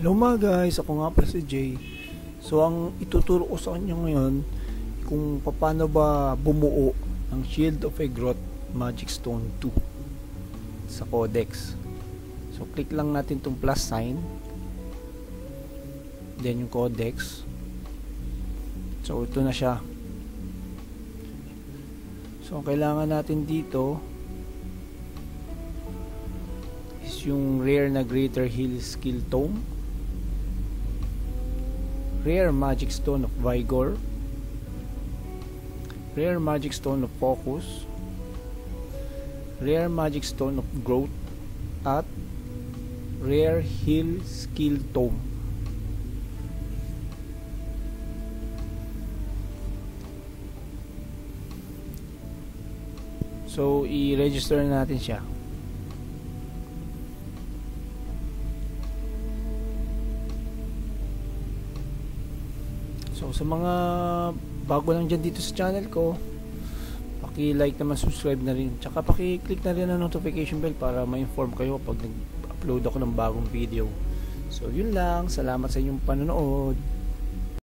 Hello mga guys, ako nga pala si Jay. So ang ituturo ko sa inyo ngayon kung paano ba bumuo ng Shield of Egroth Magic Stone 2 sa Codex. So click lang natin tong plus sign. Then yung Codex. So ito na siya. So ang kailangan natin dito is yung rare na Greater Hill Skill Tome Rare Magic Stone of Vigor. Rare Magic Stone of Focus. Rare Magic Stone of Growth at Rare Heal Skill Tome. So, i-register na natin siya. So sa mga bago lang dyan dito sa channel ko, paki-like naman, subscribe na rin. Tsaka paki-click na rin ang notification bell para ma-inform kayo pag nag-upload ako ng bagong video. So yun lang, salamat sa inyong panonood.